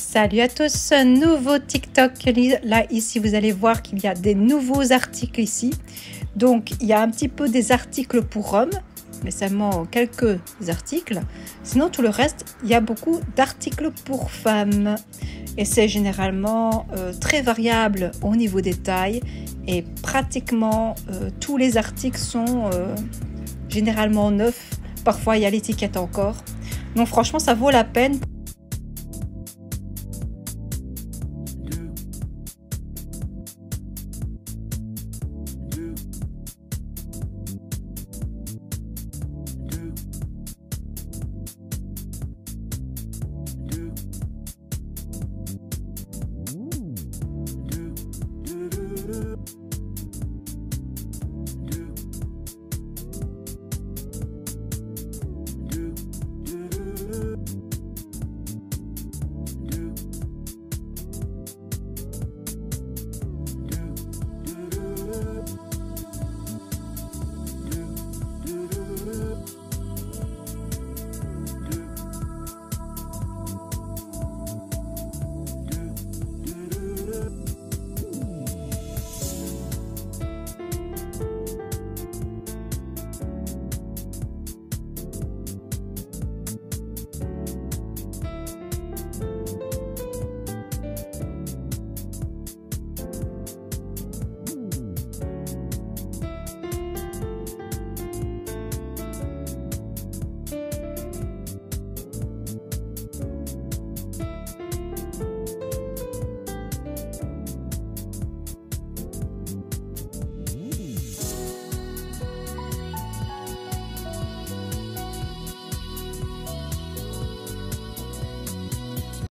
Salut à tous, nouveau TikTok. Là, ici, vous allez voir qu'il y a des nouveaux articles ici. Donc, il y a un petit peu des articles pour hommes, mais seulement quelques articles. Sinon, tout le reste, il y a beaucoup d'articles pour femmes. Et c'est généralement euh, très variable au niveau des tailles. Et pratiquement euh, tous les articles sont euh, généralement neufs. Parfois, il y a l'étiquette encore. Donc franchement, ça vaut la peine